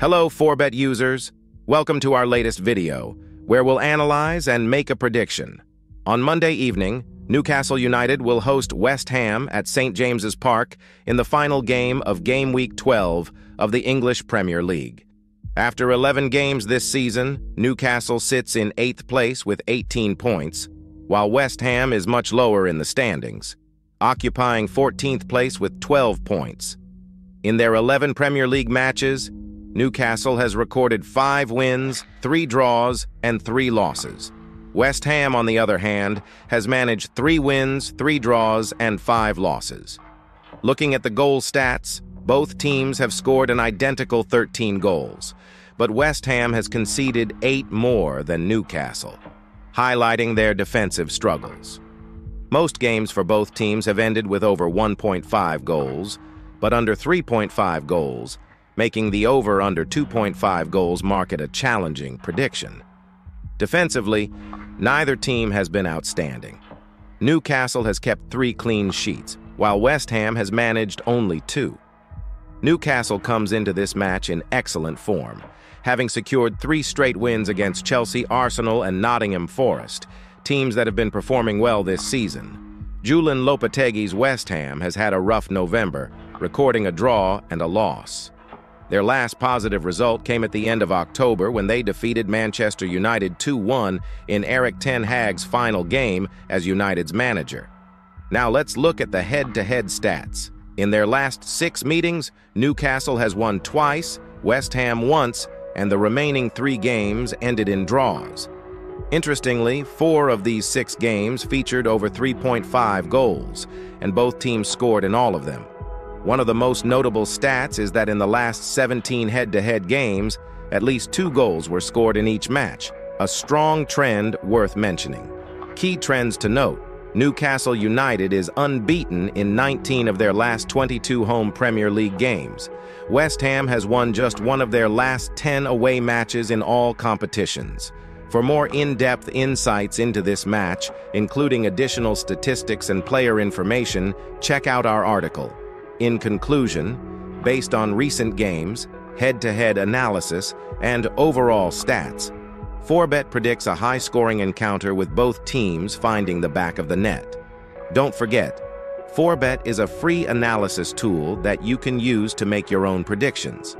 Hello, Forebet users. Welcome to our latest video, where we'll analyze and make a prediction. On Monday evening, Newcastle United will host West Ham at St. James's Park in the final game of Game Week 12 of the English Premier League. After 11 games this season, Newcastle sits in 8th place with 18 points, while West Ham is much lower in the standings, occupying 14th place with 12 points. In their 11 Premier League matches, Newcastle has recorded five wins, three draws, and three losses. West Ham, on the other hand, has managed three wins, three draws, and five losses. Looking at the goal stats, both teams have scored an identical 13 goals, but West Ham has conceded eight more than Newcastle, highlighting their defensive struggles. Most games for both teams have ended with over 1.5 goals, but under 3.5 goals, making the over under 2.5 goals market a challenging prediction. Defensively, neither team has been outstanding. Newcastle has kept three clean sheets, while West Ham has managed only two. Newcastle comes into this match in excellent form, having secured three straight wins against Chelsea, Arsenal, and Nottingham Forest, teams that have been performing well this season. Julian Lopetegui's West Ham has had a rough November, recording a draw and a loss. Their last positive result came at the end of October when they defeated Manchester United 2-1 in Erik ten Hag's final game as United's manager. Now let's look at the head-to-head -head stats. In their last six meetings, Newcastle has won twice, West Ham once, and the remaining three games ended in draws. Interestingly, four of these six games featured over 3.5 goals, and both teams scored in all of them. One of the most notable stats is that in the last 17 head-to-head -head games, at least two goals were scored in each match, a strong trend worth mentioning. Key trends to note, Newcastle United is unbeaten in 19 of their last 22 home Premier League games. West Ham has won just one of their last 10 away matches in all competitions. For more in-depth insights into this match, including additional statistics and player information, check out our article. In conclusion, based on recent games, head-to-head -head analysis, and overall stats, Forebet predicts a high-scoring encounter with both teams finding the back of the net. Don't forget, Forebet is a free analysis tool that you can use to make your own predictions.